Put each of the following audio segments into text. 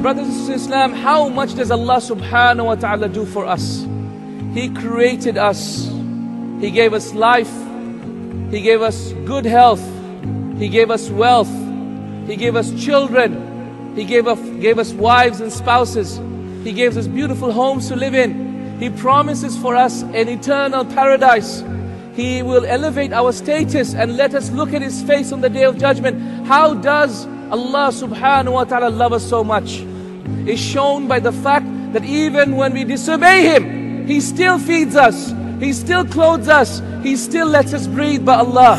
brothers and sisters in Islam, how much does Allah subhanahu wa ta'ala do for us? He created us. He gave us life. He gave us good health. He gave us wealth. He gave us children. He gave us, gave us wives and spouses. He gave us beautiful homes to live in. He promises for us an eternal paradise. He will elevate our status and let us look at His face on the day of judgment. How does Allah subhanahu wa ta'ala love us so much? Is shown by the fact that even when we disobey Him, He still feeds us. He still clothes us. He still lets us breathe by Allah.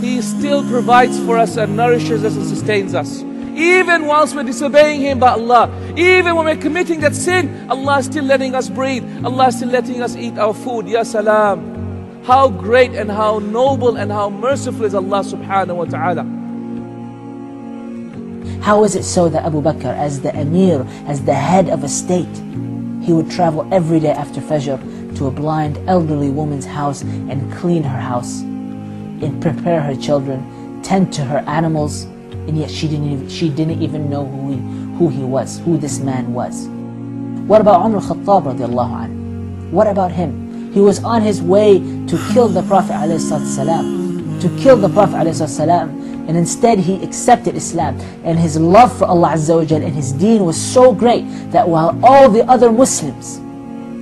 He still provides for us and nourishes us and sustains us. Even whilst we're disobeying Him by Allah, even when we're committing that sin, Allah is still letting us breathe. Allah is still letting us eat our food. Ya salam. How great and how noble and how merciful is Allah subhanahu wa ta'ala. How is it so that Abu Bakr, as the Emir, as the head of a state, he would travel every day after Fajr to a blind elderly woman's house and clean her house, and prepare her children, tend to her animals, and yet she didn't even, she didn't even know who he, who he was, who this man was. What about Umar al-Khattab radiallahu anhu? What about him? He was on his way to kill the Prophet ﷺ, to kill the Prophet ﷺ, and instead he accepted Islam. And his love for Allah Azza wa and his deen was so great that while all the other Muslims,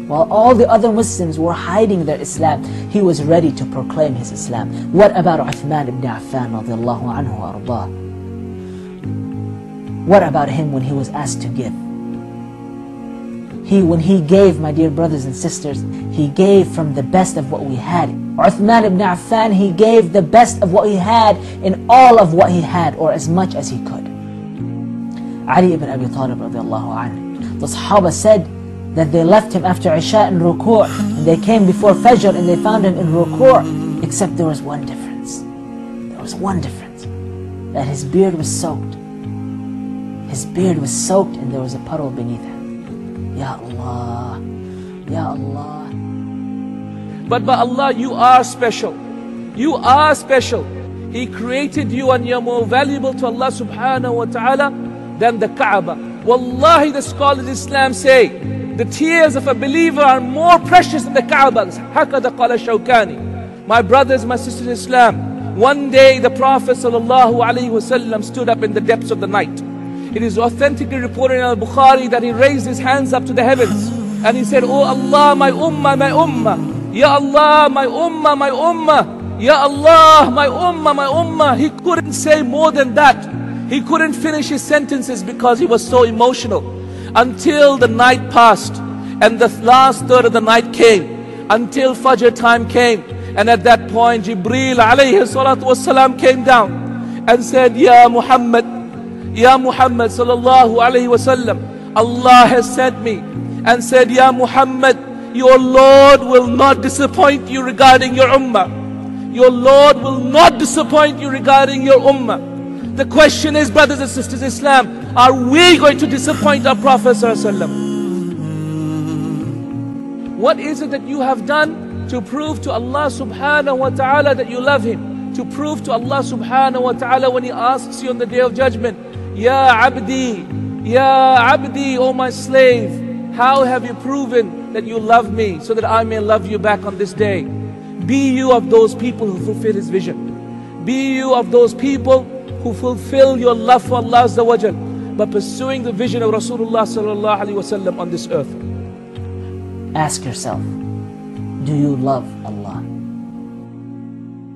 while all the other Muslims were hiding their Islam, he was ready to proclaim his Islam. What about Uthman ibn Affan radiallahu anhu ardah? What about him when he was asked to give? He, when he gave, my dear brothers and sisters, he gave from the best of what we had. Uthman ibn Affan, he gave the best of what he had in all of what he had, or as much as he could. Ali ibn Abi Talib anhu. The Sahaba said that they left him after Isha in ruku' and they came before Fajr and they found him in ruku' except there was one difference. There was one difference. That his beard was soaked. His beard was soaked and there was a puddle beneath him. Ya Allah. Ya Allah. But by Allah, you are special. You are special. He created you and you're more valuable to Allah subhanahu wa ta'ala than the Kaaba. Wallahi, the scholars of Islam say, the tears of a believer are more precious than the Kaaba. Hakada qala Shawkani. My brothers, my sisters in Islam, one day the Prophet sallallahu alaihi wasallam stood up in the depths of the night. It is authentically reported in Al-Bukhari that he raised his hands up to the heavens and he said, Oh Allah, my ummah, my ummah. Ya Allah, my ummah, my ummah. Ya Allah, my ummah, my ummah. He couldn't say more than that. He couldn't finish his sentences because he was so emotional. Until the night passed and the last third of the night came. Until Fajr time came. And at that point, Jibreel alayhi salatu wasalam came down and said, Ya Muhammad, Ya Muhammad sallallahu alayhi wasallam, Allah has sent me and said, Ya Muhammad, your Lord will not disappoint you regarding your ummah. Your Lord will not disappoint you regarding your ummah. The question is, brothers and sisters, Islam, are we going to disappoint our Prophet sallallahu What is it that you have done to prove to Allah subhanahu wa ta'ala that you love Him? To prove to Allah subhanahu wa ta'ala when He asks you on the day of judgment, Ya abdi, Ya abdi, O my slave, how have you proven that you love me so that I may love you back on this day? Be you of those people who fulfill His vision. Be you of those people who fulfill your love for Allah Azza Jal by pursuing the vision of Rasulullah sallallahu alaihi wasallam on this earth. Ask yourself, do you love Allah?